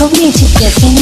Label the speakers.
Speaker 1: cognitive